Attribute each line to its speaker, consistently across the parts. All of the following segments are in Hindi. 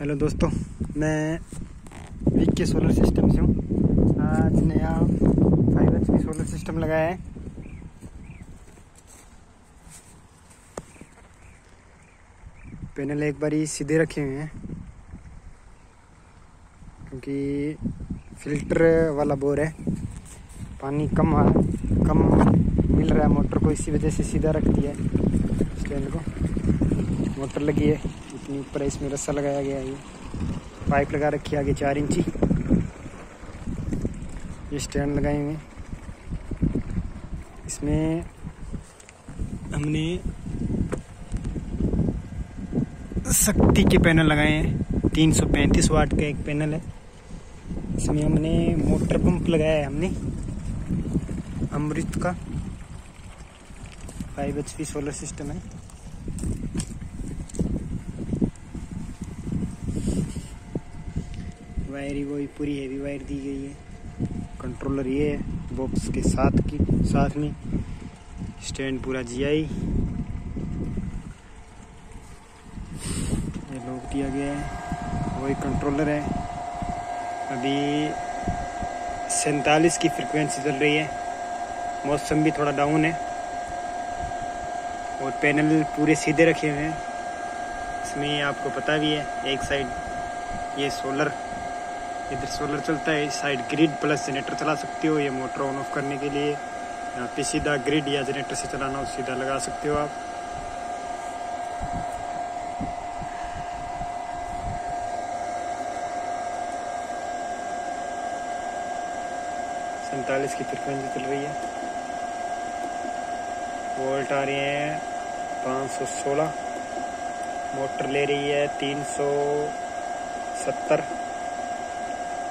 Speaker 1: हेलो दोस्तों, मैं वीक के सोलर सिस्टम से हूँ। आज नया फाइव एच सोलर सिस्टम लगाया है। पैनल एक बारी सीधे रखे हुए हैं, क्योंकि फ़िल्टर वाला बोर है। पानी कम आ, कम मिल रहा है, मोटर को इसी वजह से सीधा रख दिया है स्टैंड को। मोटर लगी है। इतनी ऊपर इसमें रस्सा लगाया गया है। पाइप लगा रखी है आगे चार इंची। ये स्टैंड लगाए हुए इसमें हमने शक्ति के पैनल लगाए हैं। तीन सौ पैंतीस वाट का एक पैनल है। इसमें हमने मोटर पंप लगाया है हमने। अमृत का। Five H P solar system है। वायर वही पूरी हैवी वायर दी गई है। कंट्रोलर ये है बॉक्स के साथ की, साथ में। स्टैंड पूरा जीआई ये लोग दिया गया है। वही कंट्रोलर है। अभी सैतालीस की फ्रिक्वेंसी चल रही है। मौसम भी थोड़ा डाउन है। और पैनल पूरे सीधे रखे हुए हैं। इसमें आपको पता भी है, एक साइड ये सोलर इधर सोलर चलता है साइड ग्रिड प्लस जनरेटर चला सकते हो, ये मोटर ऑन ऑफ़ करने के लिए। यहाँ पे सीधा ग्रिड या जनरेटर से चलाना हो, सीधा लगा सकते हो आप। सैतालीस की फ्रिक्वेंसी चल रही है। वोल्ट आ रही है, पाँच सौ सोलह। मोटर ले रही है, तीन सौ सत्तर।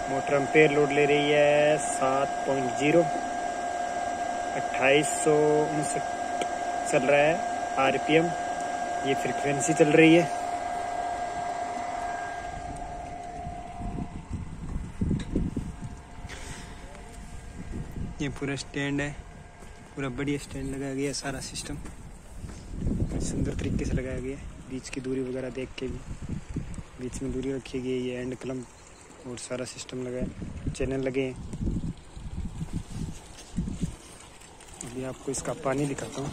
Speaker 1: मोटर अम्पेयर लोड ले रही है सात पॉइंट ज़ीरो। अट्ठाईस सौ उनसठ चल रहा है आरपीएम। ये फ्रिक्वेंसी चल रही है। ये पूरा स्टैंड है। पूरा बढ़िया स्टैंड लगाया गया है सारा सिस्टम सुंदर तरीके से लगाया गया है। बीच की दूरी वगैरह देख के भी। बीच में दूरी रखी गई है। एंड कलम और सारा सिस्टम लगा है चैनल लगे हैं। अभी आपको इसका पानी दिखाता हूँ।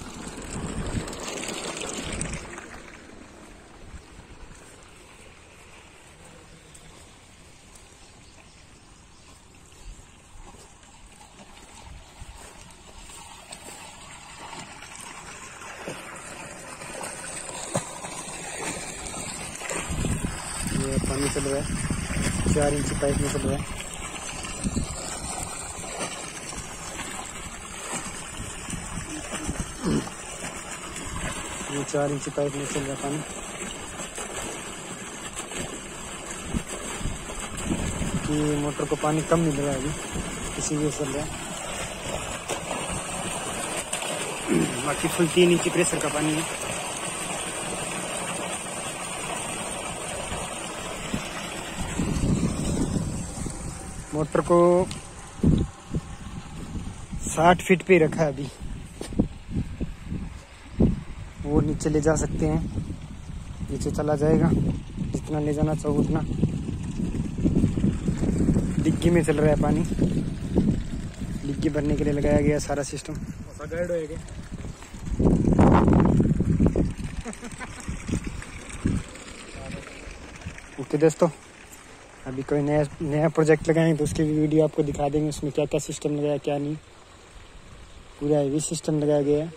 Speaker 1: पानी चल रहा है। चार इंच पाइप चल रहा है। ये चार इंच पाइप में चल रहा पानी। कि मोटर को पानी कम मिल रहा है अभी, इसीलिए चल रहा बाकी फुल तीन इंच प्रेशर का पानी है। मोटर को साठ फीट पे रखा है अभी। वो नीचे ले जा सकते हैं। नीचे चला जाएगा। जितना ले जाना चाहो उतना। डिग्गी में चल रहा है पानी। डिग्गी भरने के लिए लगाया गया सारा सिस्टम गाइड होएगा ओके दोस्तों अभी कोई नया नया प्रोजेक्ट लगाएँगे तो उसकी भी वीडियो आपको दिखा देंगे, उसमें क्या क्या सिस्टम लगाया, क्या नहीं। पूरा हैवी सिस्टम लगाया गया है।